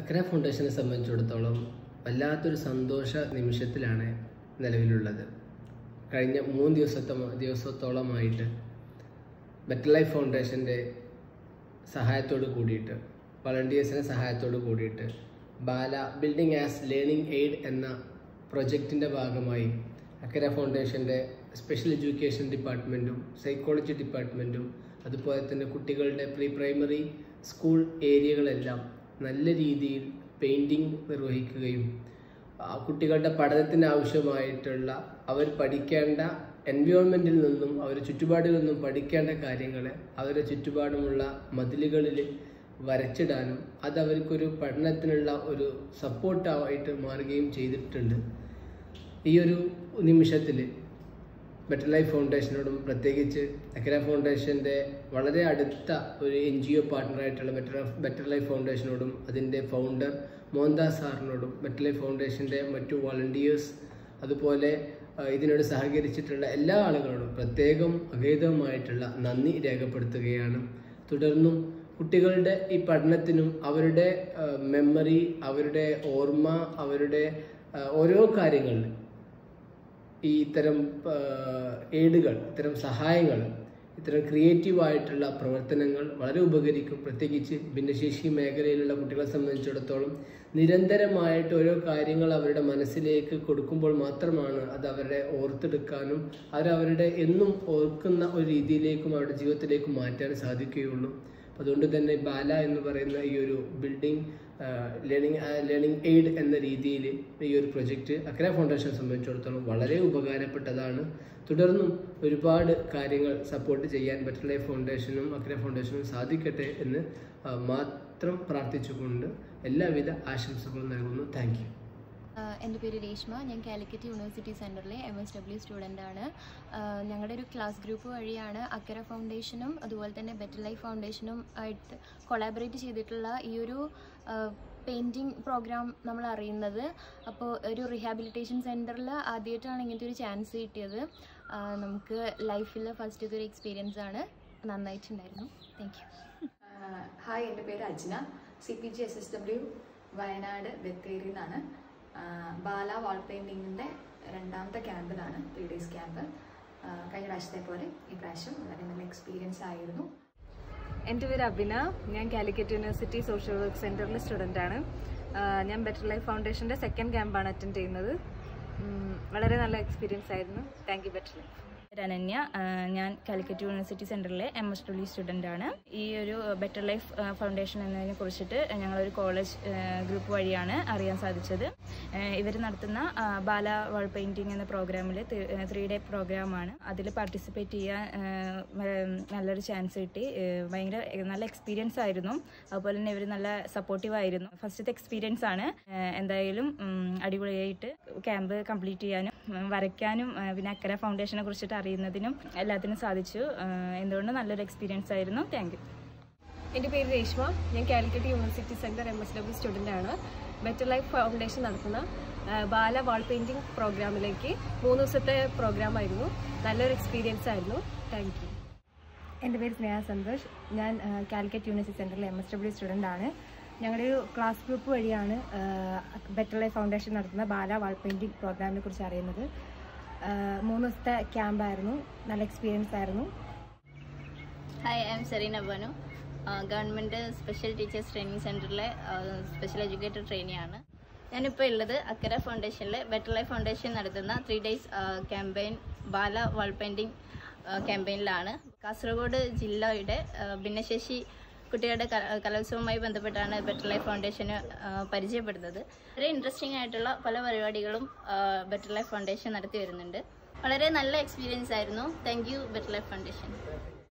അക്ര ഫൗണ്ടേഷനെ സംബന്ധിച്ചിടത്തോളം വല്ലാത്തൊരു സന്തോഷ നിമിഷത്തിലാണ് നിലവിലുള്ളത്. കഴിഞ്ഞ മൂന്ന് ദിവസത്തെ ദിവസത്തോളമായിട്ട് ബെറ്റർ ലൈഫ് ഫൗണ്ടേഷന്റെ സഹായത്തോട് കൂടിയിട്ട് വളണ്ടിയേഴ്സിന്റെ സഹായത്തോട് കൂടിയിട്ട് BaLA building as learning aid എന്ന പ്രൊജക്റ്റിന്റെ ഭാഗമായി അക്കര ഫൗണ്ടേഷന്റെ സ്പെഷ്യൽ എഡ്യൂക്കേഷൻ ഡിപ്പാർട്ട്മെന്റും സൈക്കോളജി ഡിപ്പാർട്ട്മെന്റും അതുപോലെ തന്നെ കുട്ടികളുടെ പ്രീ പ്രൈമറി സ്കൂൾ ഏരിയകളെല്ലാം നല്ല രീതിയിൽ പെയിന്റിങ് നിർവഹിക്കുകയും കുട്ടികളുടെ പഠനത്തിന് ആവശ്യമായിട്ടുള്ള അവർ പഠിക്കേണ്ട എൻവയോൺമെന്റിൽ നിന്നും അവരുടെ ചുറ്റുപാടിൽ നിന്നും പഠിക്കേണ്ട കാര്യങ്ങൾ അവരുടെ ചുറ്റുപാടുമുള്ള മതിലുകളിൽ വരച്ചിടാനും അത് അവർക്കൊരു പഠനത്തിനുള്ള ഒരു സപ്പോർട്ടായിട്ട് മാറുകയും ചെയ്തിട്ടുണ്ട്. ഈ ഒരു നിമിഷത്തിൽ ബെറ്റർ ലൈഫ് ഫൗണ്ടേഷനോടും പ്രത്യേകിച്ച് അക്കര ഫൗണ്ടേഷന്റെ വളരെ അടുത്ത ഒരു എൻ ജി ഒ പാർട്ട്ണറായിട്ടുള്ള ബെറ്റർ ബെറ്റർ ലൈഫ് ഫൗണ്ടേഷനോടും അതിന്റെ ഫൗണ്ടർ മോഹൻദാസ് സാറിനോടും ബെറ്റർ ലൈഫ് ഫൗണ്ടേഷന്റെ മറ്റു വോളണ്ടിയേഴ്സ് അതുപോലെ ഇതിനോട് സഹകരിച്ചിട്ടുള്ള എല്ലാ ആളുകളോടും പ്രത്യേകം അഭേദമായിട്ടുള്ള നന്ദി രേഖപ്പെടുത്തുകയാണ്. തുടർന്നും കുട്ടികളുടെ ഈ പഠനത്തിനും അവരുടെ മെമ്മറി അവരുടെ ഓർമ്മ അവരുടെ ഓരോ കാര്യങ്ങളിൽ ഈ ഇത്തരം എയ്ഡുകൾ ഇത്തരം സഹായങ്ങൾ ഇത്തരം ക്രിയേറ്റീവായിട്ടുള്ള പ്രവർത്തനങ്ങൾ വളരെ ഉപകരിക്കും. പ്രത്യേകിച്ച് ഭിന്നശേഷി മേഖലയിലുള്ള കുട്ടികളെ സംബന്ധിച്ചിടത്തോളം നിരന്തരമായിട്ട് ഓരോ കാര്യങ്ങൾ അവരുടെ മനസ്സിലേക്ക് കൊടുക്കുമ്പോൾ മാത്രമാണ് അത് അവരെ ഓർത്തെടുക്കാനും അവരവരുടെ എന്നും ഓർക്കുന്ന ഒരു രീതിയിലേക്കും അവരുടെ ജീവിതത്തിലേക്കും മാറ്റാൻ സാധിക്കുകയുള്ളൂ. അതുകൊണ്ട് തന്നെ ബാല എന്ന് പറയുന്ന ഈ ഒരു ബിൽഡിംഗ് ലേണിംഗ് ലേണിംഗ് എയ്ഡ് എന്ന രീതിയിൽ ഈ ഒരു പ്രൊജക്റ്റ് അക്ര ഫൗണ്ടേഷൻ സംബന്ധിച്ചിടത്തോളം വളരെ ഉപകാരപ്പെട്ടതാണ്. തുടർന്നും ഒരുപാട് കാര്യങ്ങൾ സപ്പോർട്ട് ചെയ്യാൻ ബെറ്റർ ഫൗണ്ടേഷനും അക്ര ഫൗണ്ടേഷനും സാധിക്കട്ടെ എന്ന് മാത്രം പ്രാർത്ഥിച്ചുകൊണ്ട് എല്ലാവിധ ആശംസകളും നൽകുന്നു. താങ്ക് എന്റെ പേര് രേഷ്മ. ഞാൻ കാലിക്കറ്റ് യൂണിവേഴ്സിറ്റി സെന്ററിലെ എം എസ് ഡബ്ല്യു സ്റ്റുഡന്റ് ആണ്. ഞങ്ങളുടെ ഒരു ക്ലാസ് ഗ്രൂപ്പ് വഴിയാണ് അക്കര ഫൗണ്ടേഷനും അതുപോലെ തന്നെ ബെറ്റർ ലൈഫ് ഫൗണ്ടേഷനും ആയിട്ട് കൊളാബറേറ്റ് ചെയ്തിട്ടുള്ള ഈ ഒരു പെയിന്റിങ് പ്രോഗ്രാം നമ്മൾ അറിയുന്നത്. അപ്പോൾ ഒരു റീഹാബിലിറ്റേഷൻ സെന്ററിൽ ആദ്യമായിട്ടാണ് ഇങ്ങനത്തെ ഒരു ചാൻസ് കിട്ടിയത്. നമുക്ക് ലൈഫിൽ ഫസ്റ്റ് ഒരു എക്സ്പീരിയൻസ് ആണ്. നന്നായിട്ടുണ്ടായിരുന്നു. താങ്ക് യു ഹായ് എന്റെ പേര് Ajna. C P G S S W Wayanad ബത്തേരിയിൽ നിന്നാണ്. ബാല വാൾ പെയിന്റിങ്ങിന്റെ രണ്ടാമത്തെ ക്യാമ്പിലാണ് ത്രീ ഡേയ്സ് ക്യാമ്പ് കഴിഞ്ഞ പ്രാവശ്യത്തെ പോലെ ഈ പ്രാവശ്യം വളരെ നല്ല എക്സ്പീരിയൻസ് ആയിരുന്നു. എന്റെ പേര് അഭിന. ഞാൻ കാലിക്കറ്റ് യൂണിവേഴ്സിറ്റി സോഷ്യൽ വർക്ക് സെന്ററിലെ സ്റ്റുഡന്റാണ് ഞാൻ ബെറ്റർ ലൈഫ് ഫൗണ്ടേഷന്റെ സെക്കൻഡ് ക്യാമ്പാണ് അറ്റൻഡ് ചെയ്യുന്നത്. വളരെ നല്ല എക്സ്പീരിയൻസ് ആയിരുന്നു. താങ്ക് യു ബെറ്റർ ലൈഫ് പേര് അനന്യ ഞാൻ കാലിക്കറ്റ് യൂണിവേഴ്സിറ്റി സെന്ററിലെ എം എസ് ഡബ്ല്യു സ്റ്റുഡന്റ് ആണ്. ഈ ഒരു ബെറ്റർ ലൈഫ് ഫൗണ്ടേഷൻ എന്നതിനെ കുറിച്ചിട്ട് ഞങ്ങളൊരു കോളേജ് ഗ്രൂപ്പ് വഴിയാണ് അറിയാൻ സാധിച്ചത്. ഇവർ നടത്തുന്ന ബാല വാൾ പെയിന്റിങ് എന്ന പ്രോഗ്രാമിൽ ത്രീ ഡേ പ്രോഗ്രാമാണ് അതിൽ പാർട്ടിസിപ്പേറ്റ് ചെയ്യാൻ നല്ലൊരു ചാൻസ് കിട്ടി. ഭയങ്കര നല്ല എക്സ്പീരിയൻസ് ആയിരുന്നു. അതുപോലെ തന്നെ ഇവർ നല്ല സപ്പോർട്ടീവ് ആയിരുന്നു. ഫസ്റ്റത്തെ എക്സ്പീരിയൻസ് ആണ്. എന്തായാലും അടിപൊളിയായിട്ട് ക്യാമ്പ് കംപ്ലീറ്റ് ചെയ്യാനും വരയ്ക്കാനും പിന്നെ അക്കര ഫൗണ്ടേഷനെ കുറിച്ചിട്ട് അറിയുന്നതിനും എല്ലാത്തിനും സാധിച്ചു. എന്തുകൊണ്ട് നല്ലൊരു എക്സ്പീരിയൻസ് ആയിരുന്നു. താങ്ക് യു എന്റെ പേര് രേഷ്മ. ഞാൻ Calicut university centre M S W student ആണ്. ബെറ്റർ ലൈഫ് ഫൗണ്ടേഷൻ നടത്തുന്ന ബാല വാൾ പെയിന്റിംഗ് പ്രോഗ്രാമിലേക്ക് മൂന്ന് ദിവസത്തെ പ്രോഗ്രാമായിരുന്നു നല്ലൊരു എക്സ്പീരിയൻസ് ആയിരുന്നു. താങ്ക് യു എന്റെ പേര് സ്നേഹ സന്തോഷ്. ഞാൻ കാലിക്കറ്റ് യൂണിവേഴ്സിറ്റി സെന്ററിലെ എം എസ് ഡബ്ല്യു സ്റ്റുഡന്റ് ആണ്. ഞങ്ങളുടെ ഒരു ക്ലാസ് ഗ്രൂപ്പ് വഴിയാണ് ബെറ്റർ ലൈഫ് ഫൗണ്ടേഷൻ നടത്തുന്ന ബാല വാൾ പെയിന്റിംഗ് പ്രോഗ്രാമിനെ കുറിച്ച് അറിയുന്നത്. മൂന്ന് ദിവസത്തെ ക്യാമ്പായിരുന്നു നല്ല എക്സ്പീരിയൻസ് ആയിരുന്നു. Hi I am Sereena Banu government special teachers training സെന്ററിലെ സ്പെഷ്യൽ എഡ്യൂക്കേറ്റഡ് ട്രെയിനിയാണ് ഞാനിപ്പോൾ ഉള്ളത് അക്കര ഫൗണ്ടേഷനിലെ ബെറ്റർ ലൈഫ് ഫൗണ്ടേഷൻ നടത്തുന്ന three days campaign BaLA wall painting ക്യാമ്പയിനിലാണ് Kasaragod ജില്ലയുടെ ഭിന്നശേഷി കുട്ടികളുടെ കല- കലോത്സവവുമായി ബന്ധപ്പെട്ടാണ് ബെറ്റർ ലൈഫ് ഫൗണ്ടേഷന് പരിചയപ്പെടുന്നത്. വളരെ ഇൻട്രസ്റ്റിംഗ് ആയിട്ടുള്ള പല പരിപാടികളും ബെറ്റർ ലൈഫ് ഫൗണ്ടേഷൻ നടത്തി വരുന്നുണ്ട്. വളരെ നല്ല എക്സ്പീരിയൻസ് ആയിരുന്നു. Thank you better life foundation